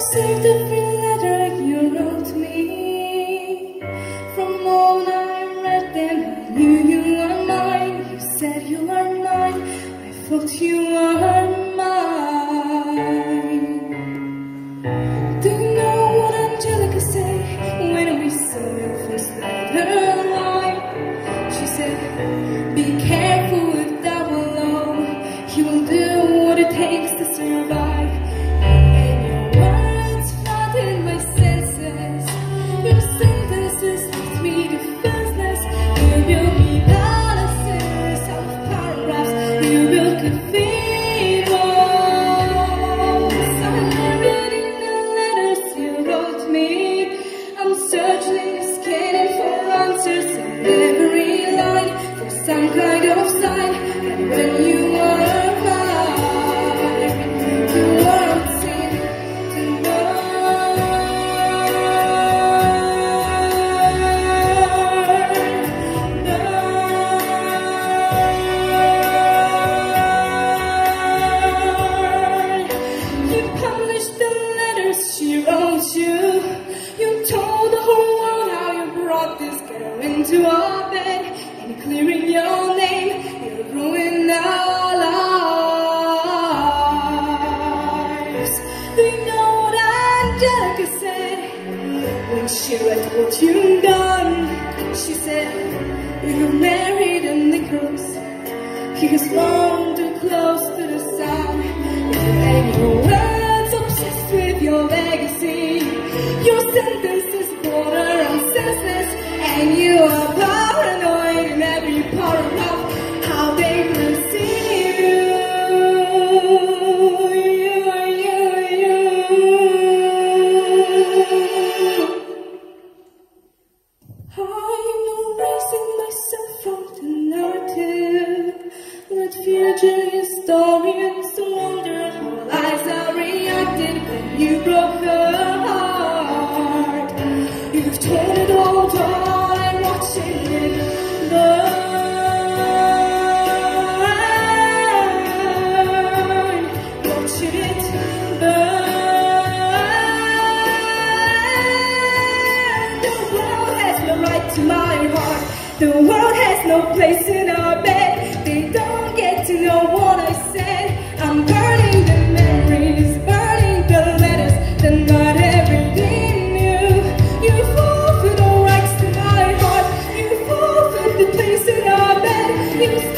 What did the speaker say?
received every letter you wrote me. From all I read them, I knew you were mine. You said you were mine. I thought you were into our bed. And clearing your name, you ruined our lives. You know what Angelica said? When she read what you've done, future historians wonder how Liza reacted when you broke her heart. You've told it all, I'm watching it The world has no place in our bed. They don't get to know what I said. I'm burning the memories, burning the letters that not everything knew. You forfeit all rights to my heart. You forfeit the place in our bed. You